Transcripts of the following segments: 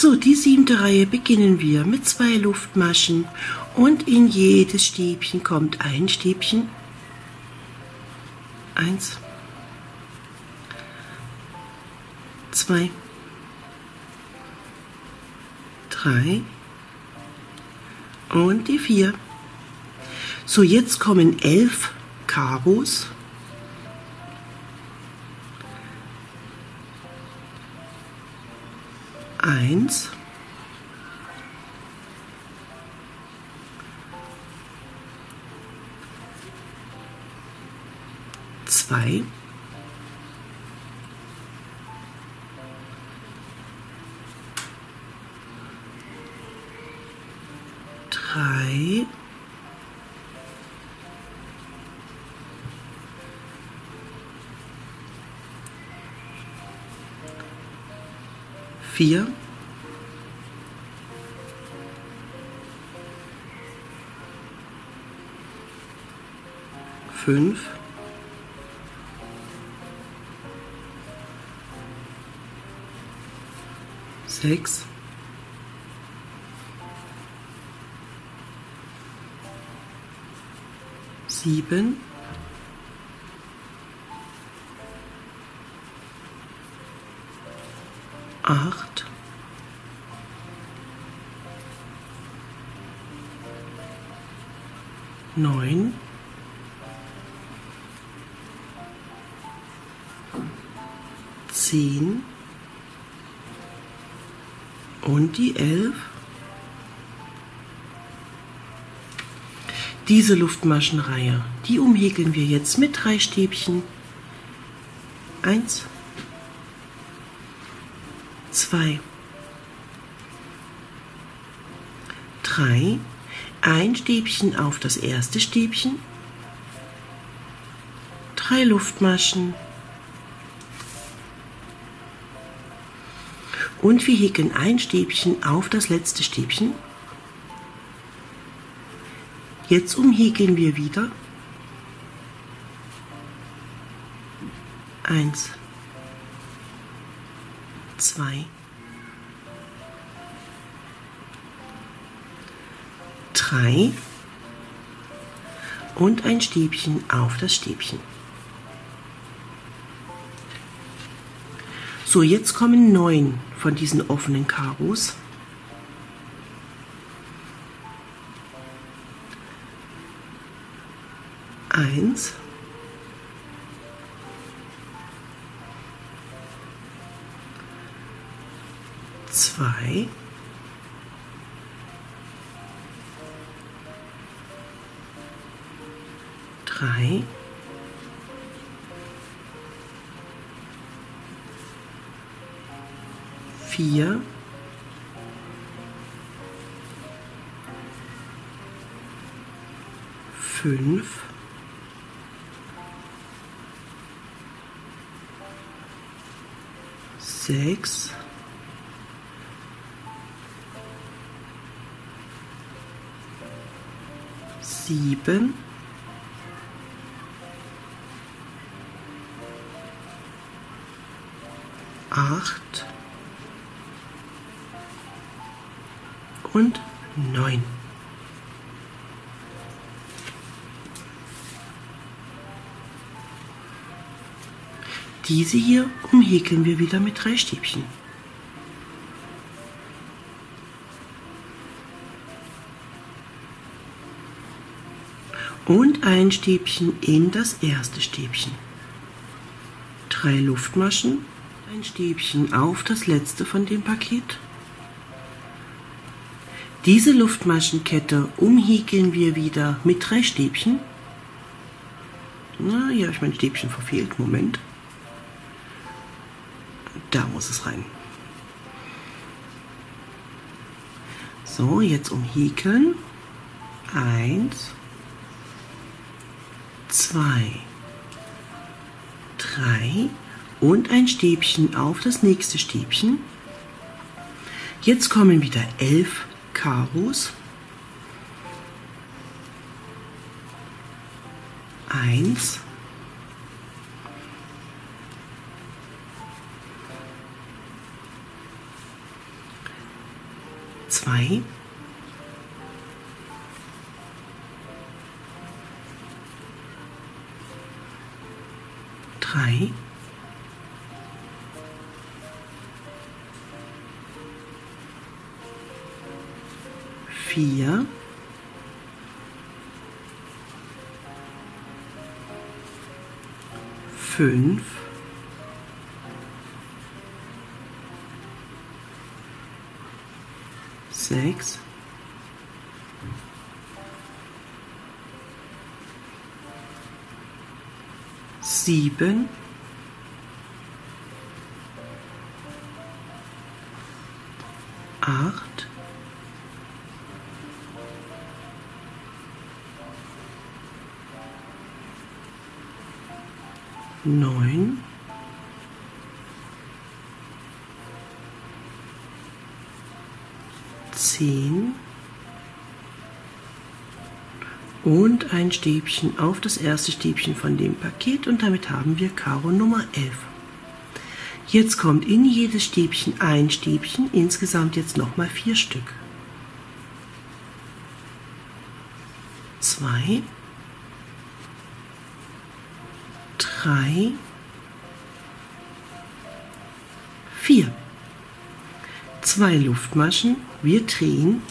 So, die siebte Reihe beginnen wir mit zwei Luftmaschen und in jedes Stäbchen kommt ein Stäbchen. Eins, zwei, drei und die vier. So, jetzt kommen elf Karos. Eins. Zwei. Drei. Vier. Fünf. Sechs. Sieben. acht, neun, zehn. Und die elf. Diese Luftmaschenreihe, die umhäkeln wir jetzt mit drei Stäbchen. Eins, zwei, drei, ein Stäbchen auf das erste Stäbchen, drei Luftmaschen und wir häkeln ein Stäbchen auf das letzte Stäbchen. Jetzt umhäkeln wir wieder. Eins, zwei, drei und ein Stäbchen auf das Stäbchen. So, jetzt kommen neun von diesen offenen Karos. Eins. Zwei. Drei. Vier. Fünf. Sechs. Sieben. Acht. Und neun. Diese hier umhäkeln wir wieder mit drei Stäbchen. Und ein Stäbchen in das erste Stäbchen. Drei Luftmaschen, ein Stäbchen auf das letzte von dem Paket. Diese Luftmaschenkette umhäkeln wir wieder mit drei Stäbchen. Na, hier habe ich mein Stäbchen verfehlt. Moment. Da muss es rein. So, jetzt umhäkeln. Eins, zwei, drei und ein Stäbchen auf das nächste Stäbchen. Jetzt kommen wieder elf Karos. Eins, zwei, drei, vier, fünf, sechs, sieben, ein Stäbchen auf das erste Stäbchen von dem Paket und damit haben wir Karo Nummer 11. Jetzt kommt in jedes Stäbchen ein Stäbchen, insgesamt jetzt nochmal vier Stück. Zwei, drei, vier. Zwei Luftmaschen, wir drehen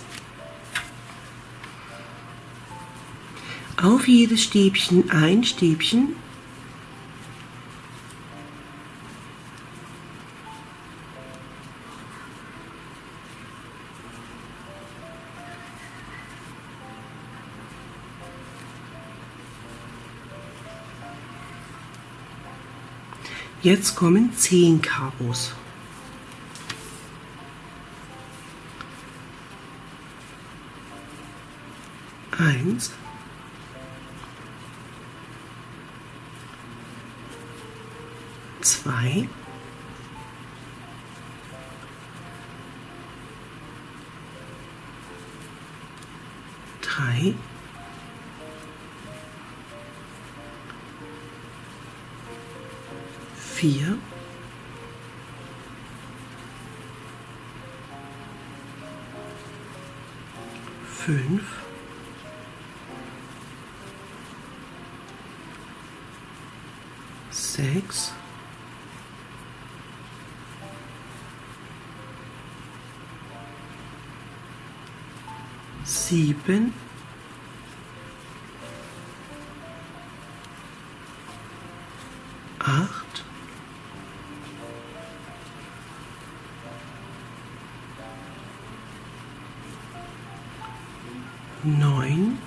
auf jedes Stäbchen ein Stäbchen Jetzt kommen zehn Karos. Eins, zwei, vier, fünf, sechs, sieben, acht, neun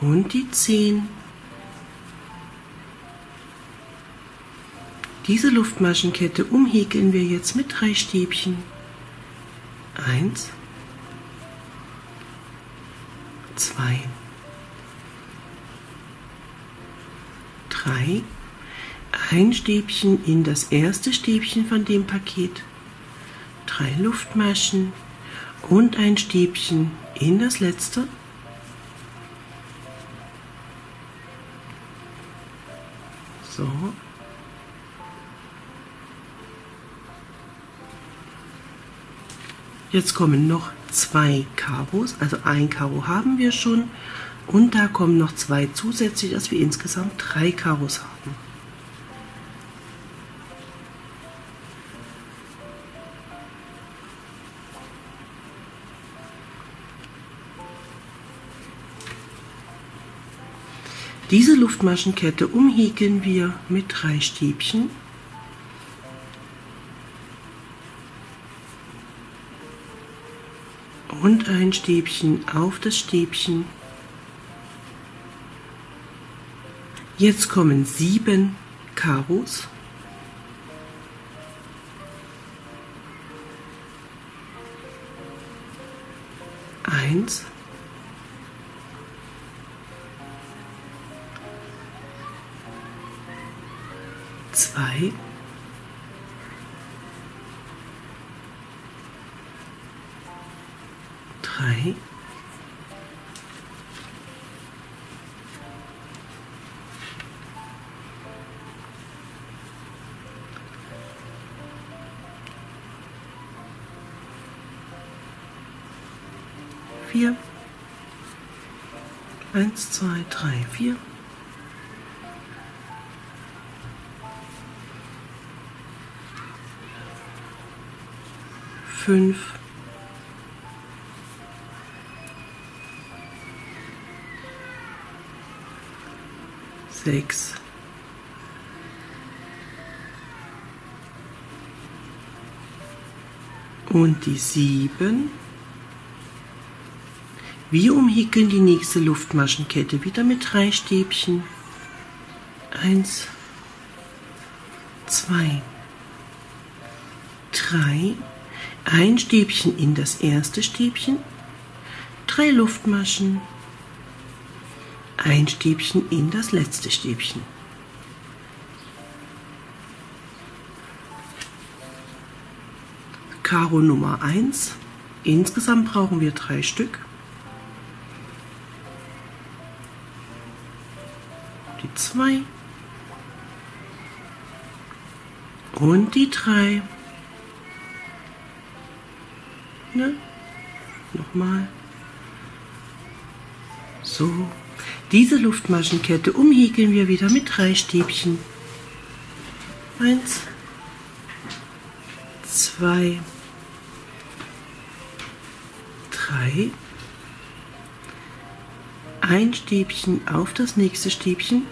und die zehn. Diese Luftmaschenkette umhäkeln wir jetzt mit drei Stäbchen. Eins, zwei, drei, ein Stäbchen in das erste Stäbchen von dem Paket, drei Luftmaschen und ein Stäbchen in das letzte. Jetzt kommen noch zwei Karos, also ein Karo haben wir schon und da kommen noch zwei zusätzlich, dass wir insgesamt drei Karos haben. Diese Luftmaschenkette umhäkeln wir mit drei Stäbchen. Und ein Stäbchen auf das Stäbchen. Jetzt kommen sieben Karos. Eins, zwei, drei. Vier. Eins, zwei, drei, vier. Fünf. Sechs. Und die sieben. Wir umhickeln die nächste Luftmaschenkette wieder mit drei Stäbchen. Eins, zwei, drei. Ein Stäbchen in das erste Stäbchen, drei Luftmaschen, ein Stäbchen in das letzte Stäbchen. Karo Nummer 1. Insgesamt brauchen wir drei Stück. die zwei und die drei. Ne? Nochmal. So. Diese Luftmaschenkette umhäkeln wir wieder mit drei Stäbchen. Eins, zwei, drei. Ein Stäbchen auf das nächste Stäbchen.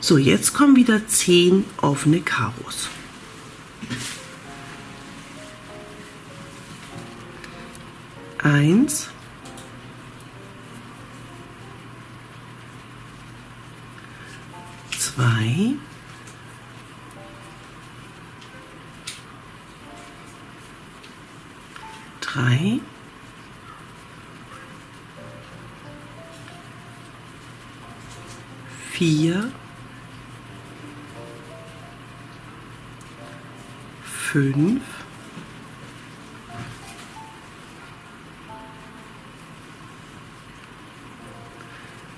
So, jetzt kommen wieder zehn offene Karos. Eins, zwei, drei, vier, fünf,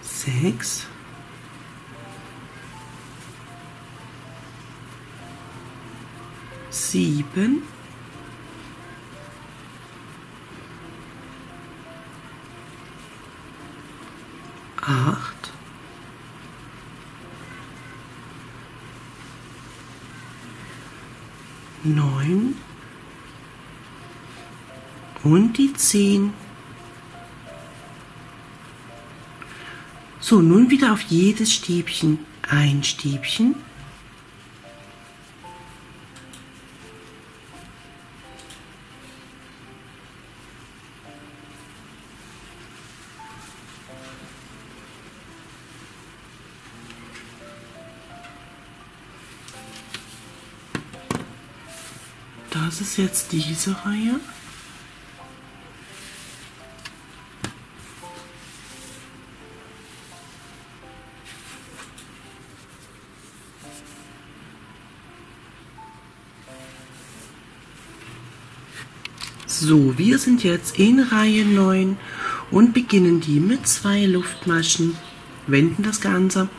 sechs, sieben, acht, neun und die zehn. So, nun wieder auf jedes Stäbchen ein Stäbchen. Ist jetzt diese Reihe. So, wir sind jetzt in Reihe 9 und beginnen die mit zwei Luftmaschen, wenden das Ganze.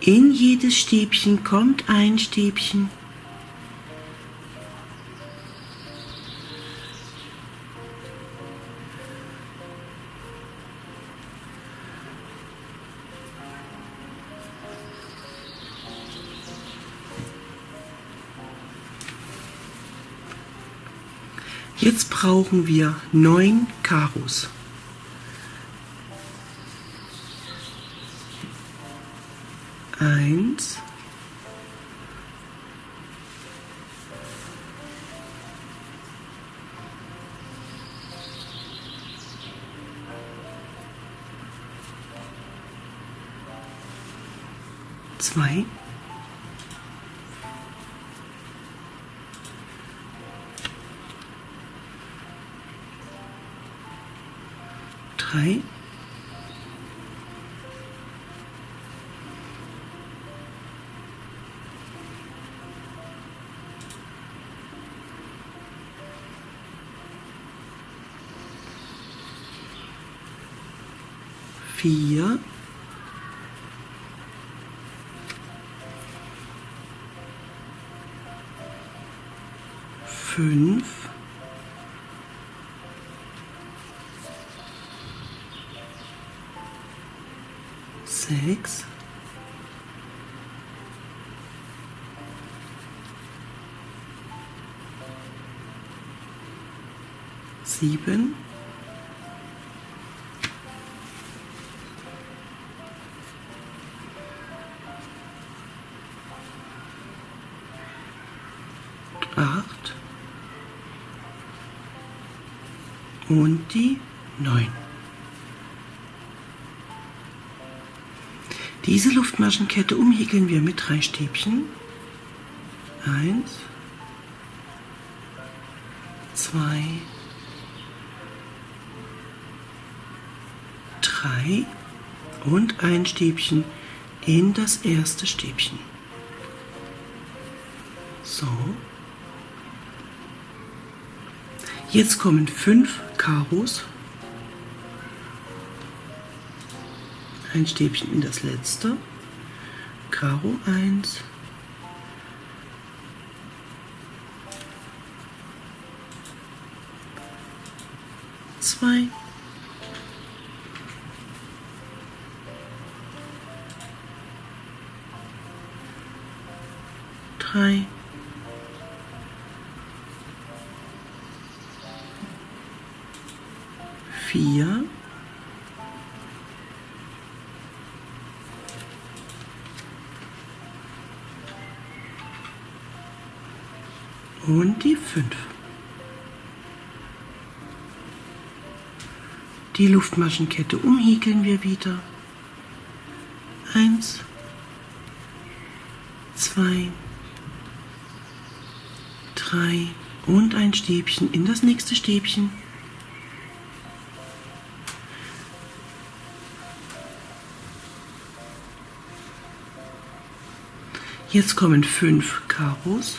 In jedes Stäbchen kommt ein Stäbchen. Jetzt brauchen wir neun Karos. Eins. Zwei. sechs, sieben, acht. Und die? Diese Luftmaschenkette umhäkeln wir mit drei Stäbchen. Eins, zwei, drei und ein Stäbchen in das erste Stäbchen. So. Jetzt kommen fünf Karos. Ein Stäbchen in das letzte. Karo 1. Zwei. Drei. vier, die fünf. Die Luftmaschenkette umhäkeln wir wieder. Eins, zwei, drei und ein Stäbchen in das nächste Stäbchen. Jetzt kommen fünf Karos.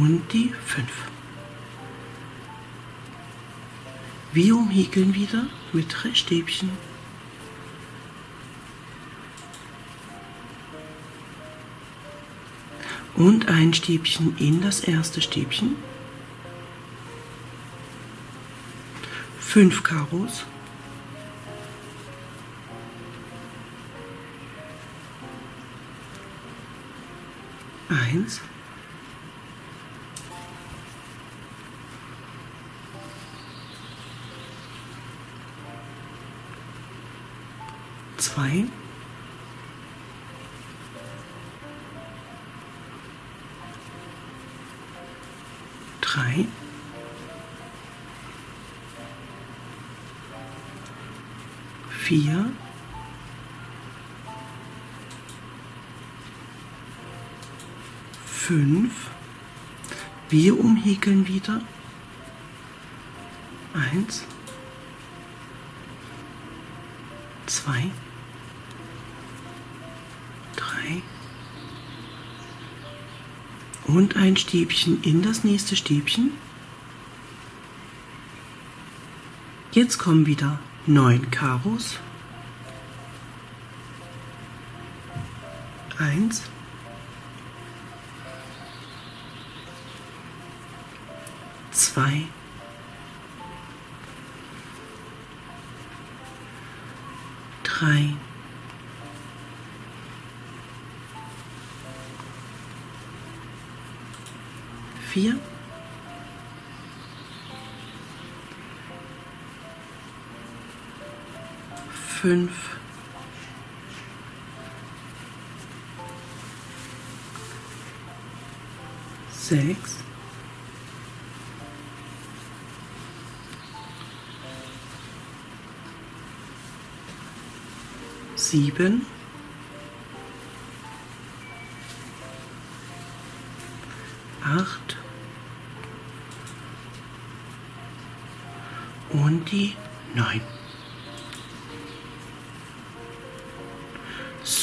und die fünf. Wir umhäkeln wieder mit drei Stäbchen. Und ein Stäbchen in das erste Stäbchen. Fünf Karos. eins. Zwei. Drei. Vier. fünf. Wir umhäkeln wieder. Eins, zwei, und ein Stäbchen in das nächste Stäbchen. Jetzt kommen wieder neun Karos. Eins, zwei, drei, vier, fünf, sechs, sieben,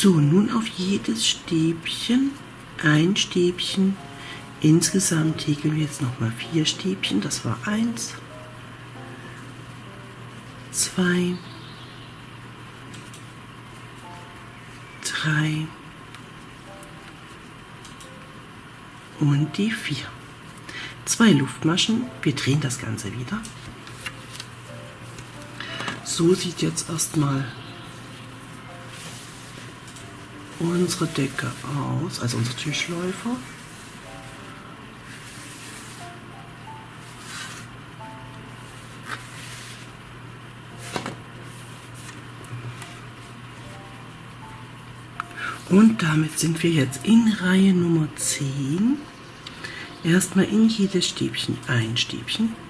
So, nun auf jedes Stäbchen ein Stäbchen. Insgesamt häkeln wir jetzt nochmal vier Stäbchen. Das war eins, zwei, drei und die vier. Zwei Luftmaschen. Wir drehen das Ganze wieder. So sieht jetzt erstmal unsere Decke aus, also unser Tischläufer. Und damit sind wir jetzt in Reihe Nummer 10. Erstmal in jedes Stäbchen ein Stäbchen.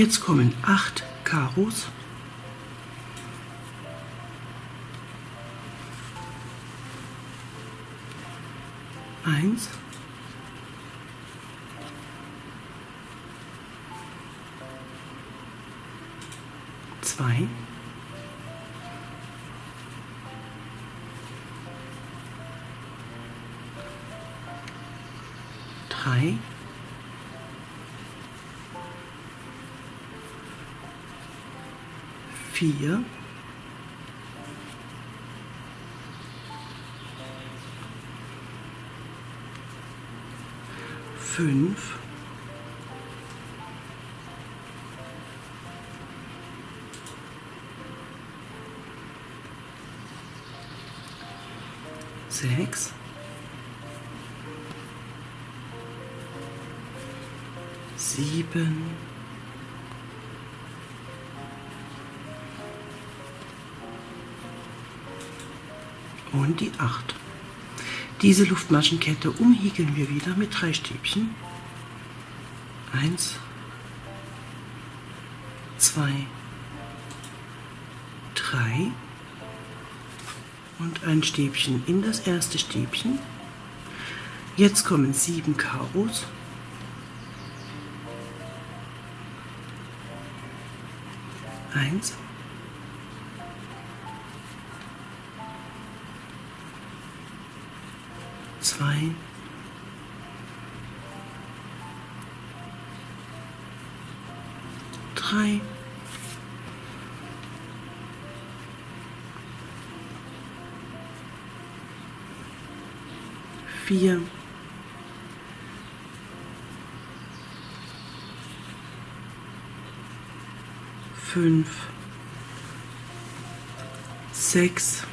Jetzt kommen acht Karos. Eins. Zwei. Drei. Vier. fünf, sechs, sieben, und die acht. Diese Luftmaschenkette umhiegeln wir wieder mit drei Stäbchen. Eins, zwei, drei und ein Stäbchen in das erste Stäbchen. Jetzt kommen sieben Karos. Eins, zwei, drei, vier, fünf, sechs,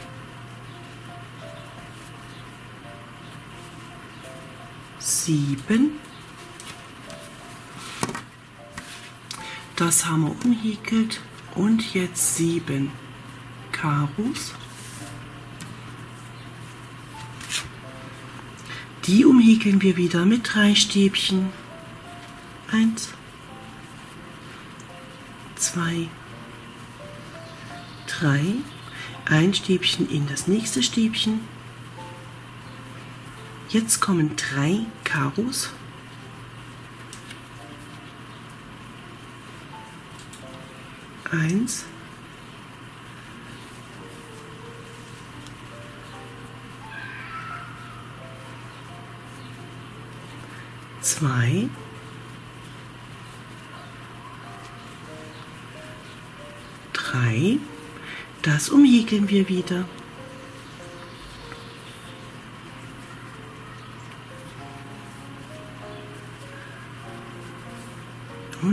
sieben. Das haben wir umhickelt und jetzt sieben Karos. Die umhickeln wir wieder mit drei Stäbchen. Eins, zwei, drei. Ein Stäbchen in das nächste Stäbchen. Jetzt kommen drei Karos. Eins. Zwei. Drei. Das umhiegeln wir wieder.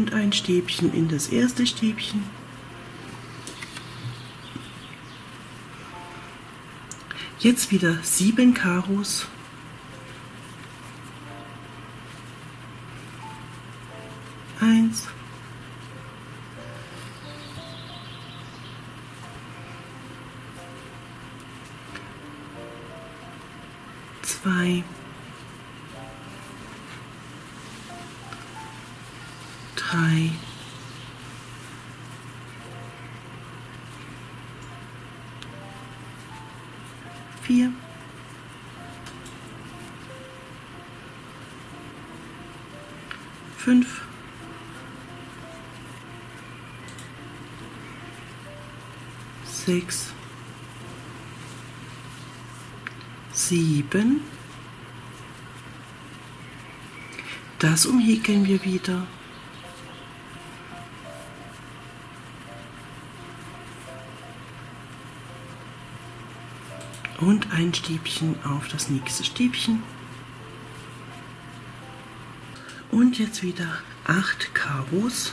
Und ein Stäbchen in das erste Stäbchen. Jetzt wieder sieben Karos. Eins. Zwei. Sechs, sieben. Das umhäkeln wir wieder. Und ein Stäbchen auf das nächste Stäbchen. Und jetzt wieder acht Karos.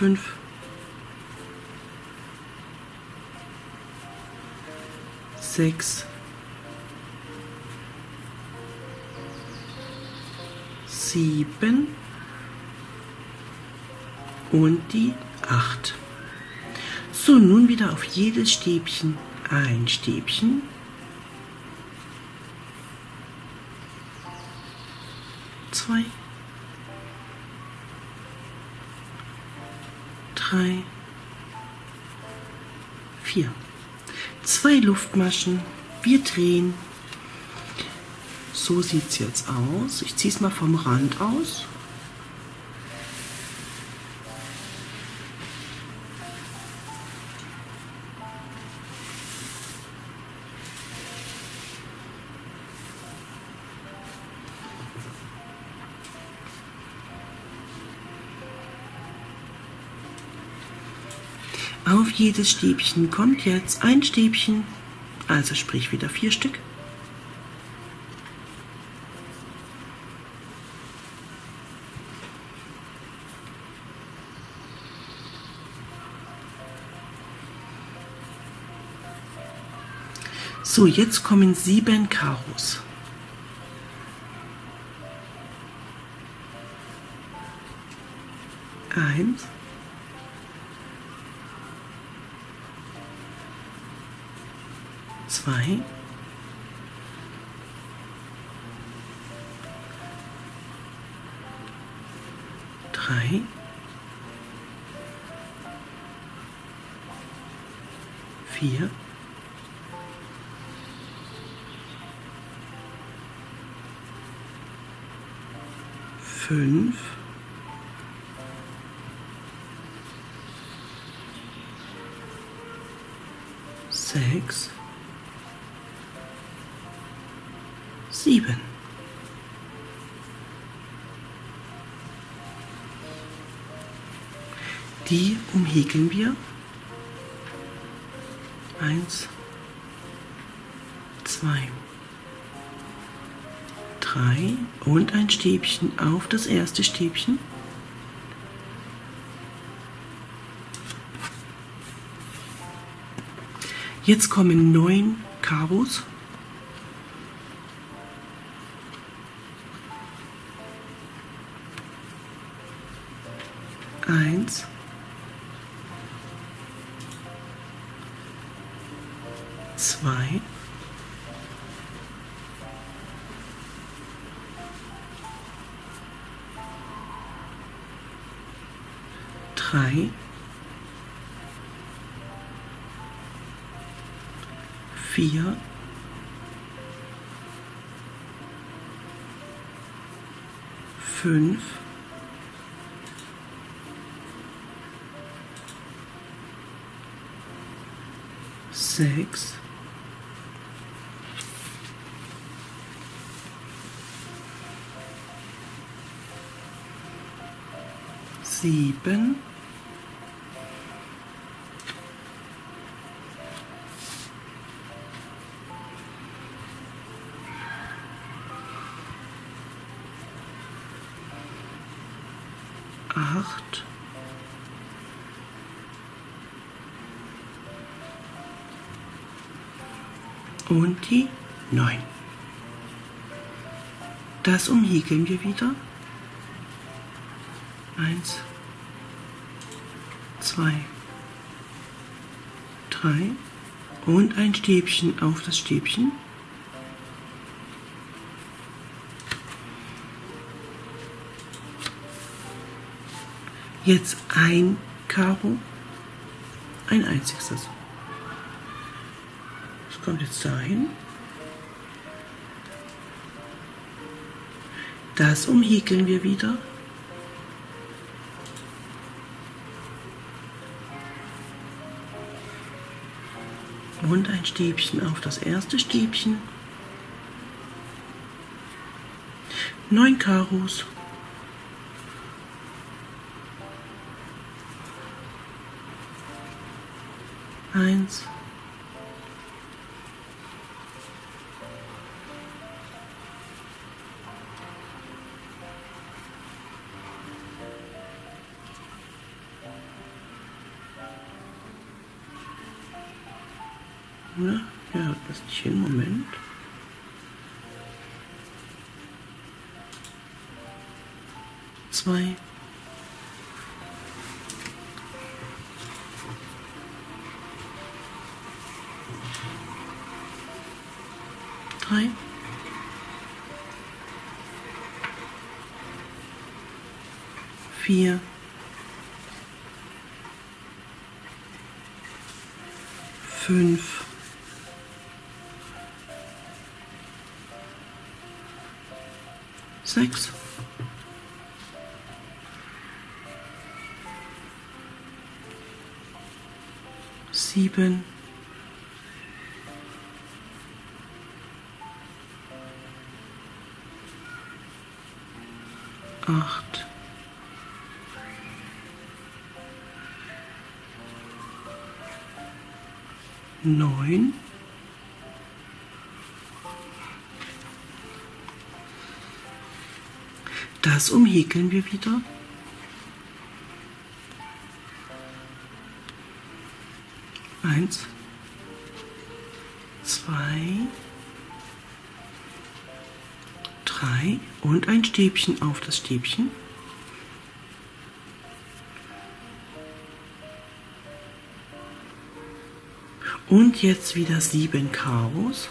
Fünf, sechs, sieben und die acht. So, nun wieder auf jedes Stäbchen ein Stäbchen. Zwei. Zwei Luftmaschen. Wir drehen. So sieht es jetzt aus. Ich ziehe es mal vom Rand aus. Auf jedes Stäbchen kommt jetzt ein Stäbchen, also sprich wieder vier Stück. So, jetzt kommen sieben Karos. Eins, zwei, drei, vier, fünf, sechs, sieben. Die umhäkeln wir. Eins, zwei, drei und ein Stäbchen auf das erste Stäbchen. Jetzt kommen neun Karos. Eins. Zwei. Drei. Vier. Fünf. Sechs, sieben, und die neun. Das umhäkeln wir wieder. Eins, zwei, drei und ein Stäbchen auf das Stäbchen. Jetzt ein Karo, ein einziges. Kommt jetzt dahin. Das umhäkeln wir wieder. Und ein Stäbchen auf das erste Stäbchen. Neun Karos. Eins. Zwei. Drei. Vier. Fünf. sechs, sieben, acht, neun, Das umhäkeln wir wieder. Eins, zwei, drei. Und ein Stäbchen auf das Stäbchen. Und jetzt wieder sieben Karos.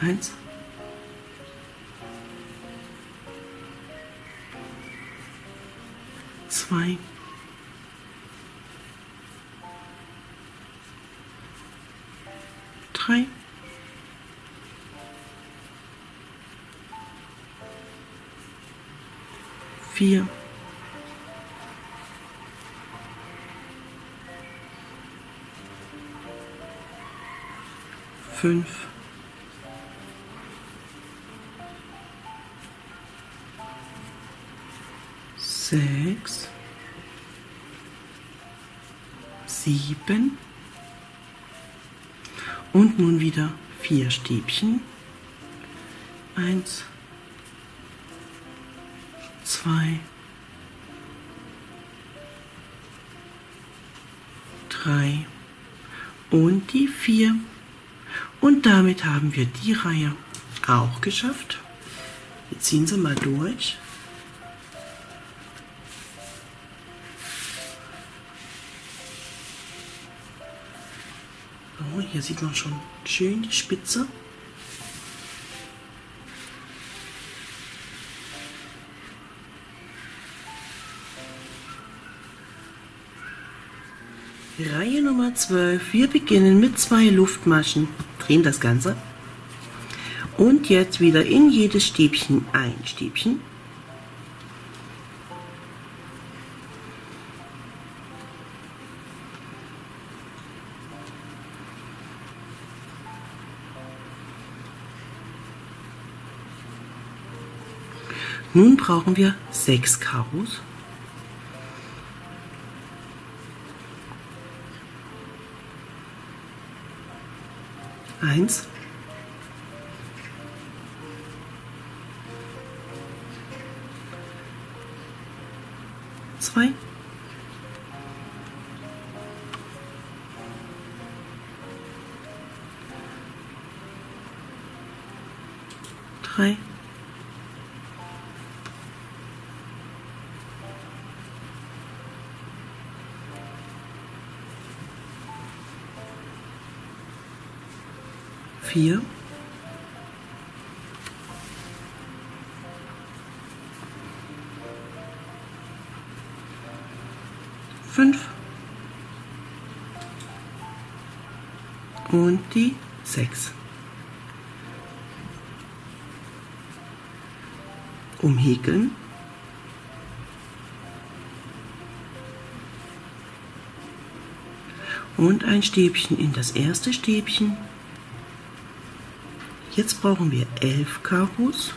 Eins, zwei, drei, vier, fünf, sechs, sieben und nun wieder vier Stäbchen. Eins, zwei, drei und die vier. Und damit haben wir die Reihe auch geschafft. Wir ziehen sie mal durch. Hier sieht man schon schön die Spitze. Reihe Nummer 12. Wir beginnen mit zwei Luftmaschen. Drehen das Ganze. Und jetzt wieder in jedes Stäbchen ein Stäbchen. Nun brauchen wir sechs Karos. Eins. Zwei. drei, vier, fünf und die sechs. Umhäkeln. Und ein Stäbchen in das erste Stäbchen. Jetzt brauchen wir elf Karos.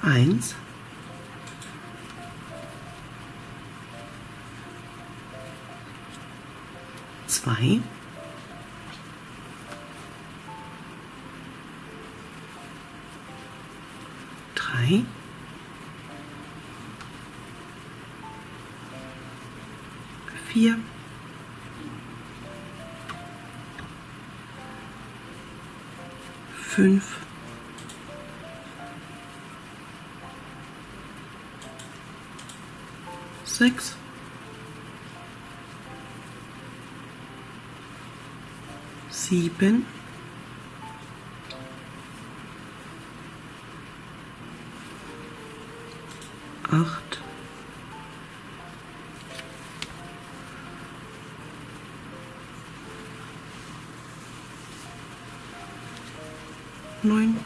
Eins, zwei, drei, vier, fünf, sechs, sieben, neun,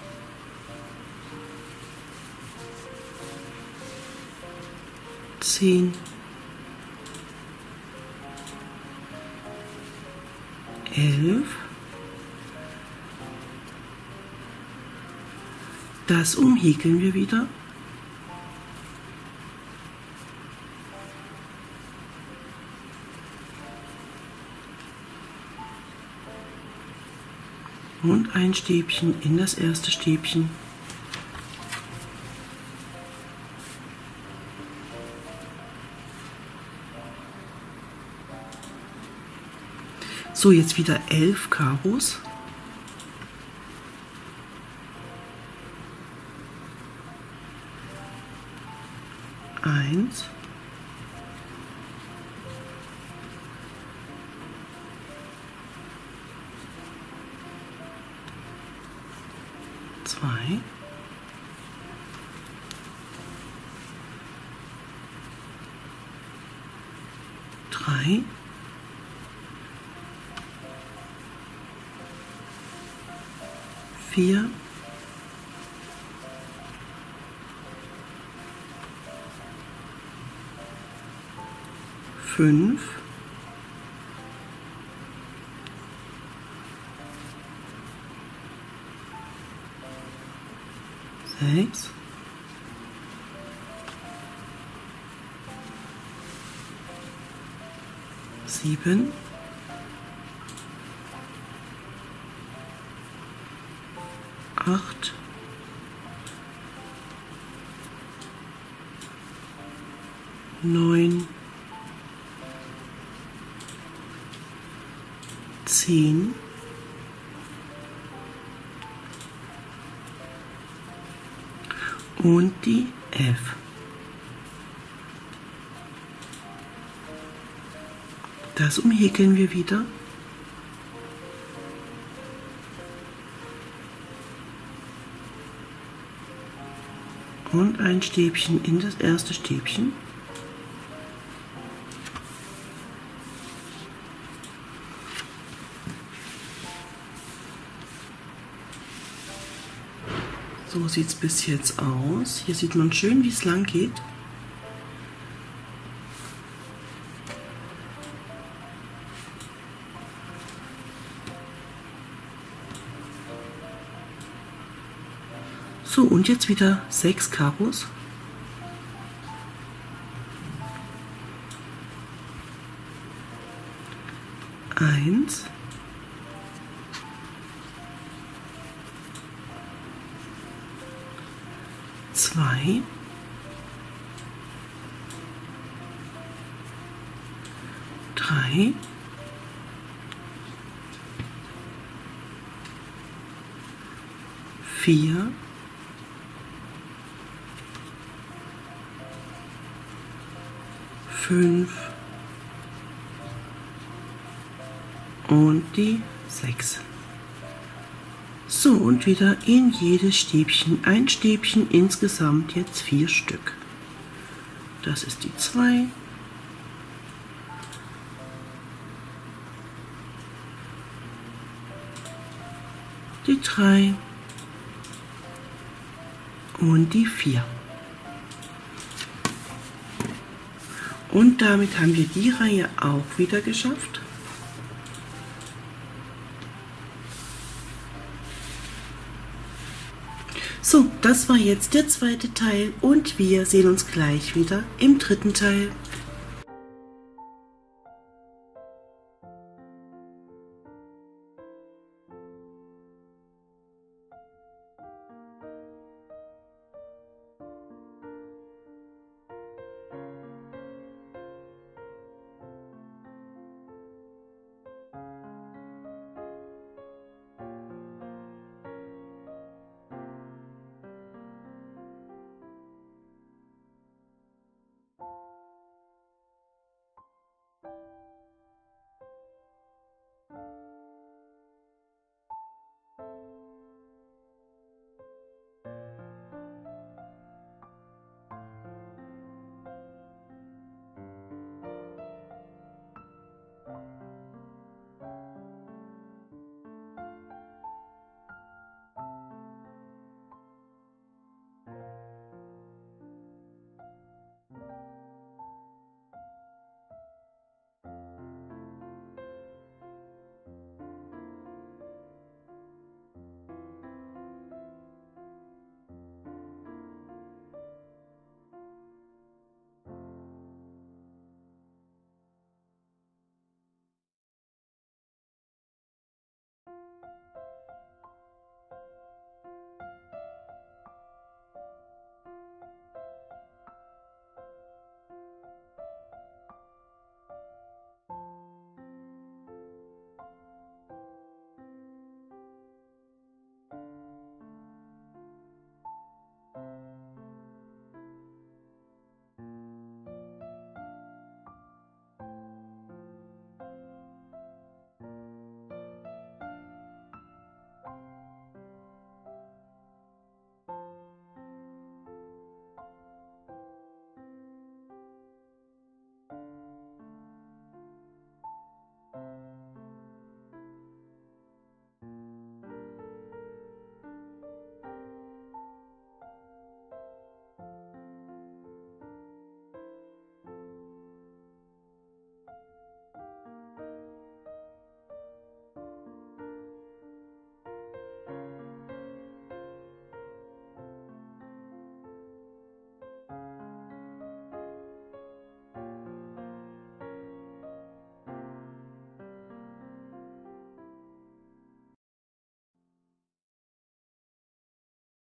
zehn, elf. Das umhäkeln wir wieder. Und ein Stäbchen in das erste Stäbchen. So, jetzt wieder elf Karos. Eins. Fünf. Sechs. Sieben. Das umhäkeln wir wieder. Und ein Stäbchen in das erste Stäbchen. So sieht es bis jetzt aus. Hier sieht man schön, wie es lang geht. So, und jetzt wieder sechs Karos. Eins. Zwei. drei, vier, fünf und die sechs. So, und wieder in jedes Stäbchen ein Stäbchen, insgesamt jetzt vier Stück. Das ist die zwei. Die drei und die vier. Und damit haben wir die Reihe auch wieder geschafft. So, das war jetzt der zweite Teil und wir sehen uns gleich wieder im dritten Teil.